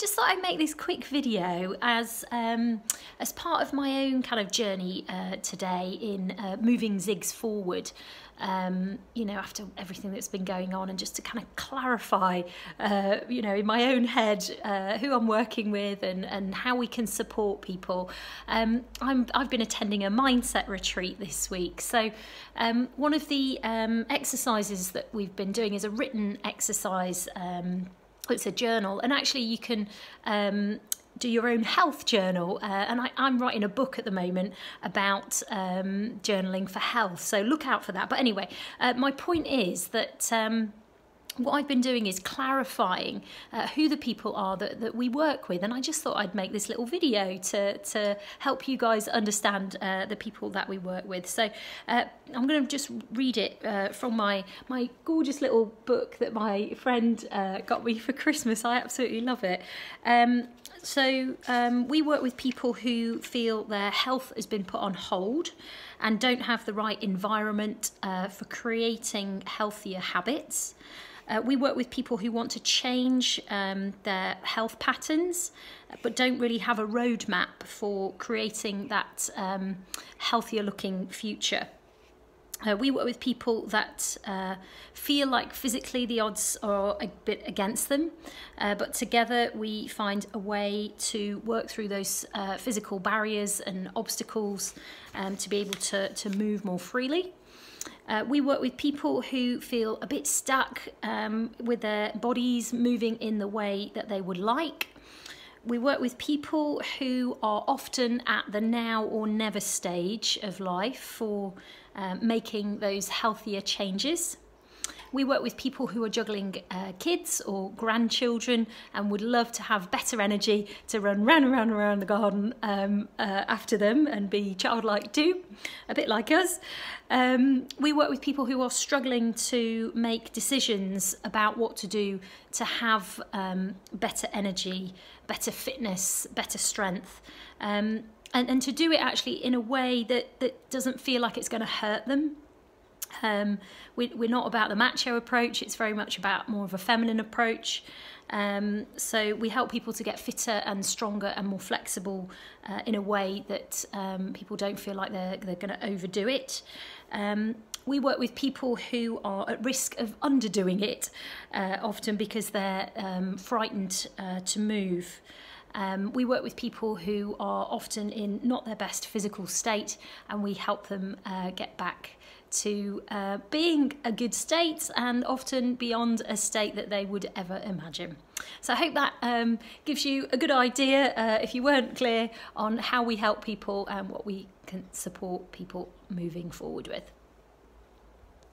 just thought I'd make this quick video as um, as part of my own kind of journey uh, today in uh, moving Zigs forward. Um, you know, after everything that's been going on, and just to kind of clarify, uh, you know, in my own head, uh, who I'm working with and, and how we can support people. Um, I'm, I've been attending a mindset retreat this week. So, um, one of the um, exercises that we've been doing is a written exercise. It's a journal, and actually, you can um, do your own health journal. Uh, and I, am writing a book at the moment about um, journaling for health, so look out for that. But anyway, uh, my point is that. Um, what I've been doing is clarifying uh, who the people are that, that we work with and I just thought I'd make this little video to, to help you guys understand uh, the people that we work with. So uh, I'm going to just read it uh, from my, my gorgeous little book that my friend uh, got me for Christmas. I absolutely love it. Um, so um, we work with people who feel their health has been put on hold and don't have the right environment uh, for creating healthier habits. Uh, we work with people who want to change um, their health patterns, but don't really have a roadmap for creating that um, healthier looking future. Uh, we work with people that uh, feel like physically the odds are a bit against them, uh, but together we find a way to work through those uh, physical barriers and obstacles um, to be able to, to move more freely. Uh, we work with people who feel a bit stuck um, with their bodies moving in the way that they would like. We work with people who are often at the now or never stage of life for um, making those healthier changes. We work with people who are juggling uh, kids or grandchildren and would love to have better energy to run round and round around the garden um, uh, after them and be childlike too, a bit like us. Um, we work with people who are struggling to make decisions about what to do to have um, better energy, better fitness, better strength. Um, and, and to do it actually in a way that, that doesn't feel like it's going to hurt them um, we, we're not about the macho approach, it's very much about more of a feminine approach. Um, so we help people to get fitter and stronger and more flexible uh, in a way that um, people don't feel like they're, they're going to overdo it. Um, we work with people who are at risk of underdoing it, uh, often because they're um, frightened uh, to move. Um, we work with people who are often in not their best physical state and we help them uh, get back to uh, being a good state and often beyond a state that they would ever imagine. So I hope that um, gives you a good idea, uh, if you weren't clear, on how we help people and what we can support people moving forward with.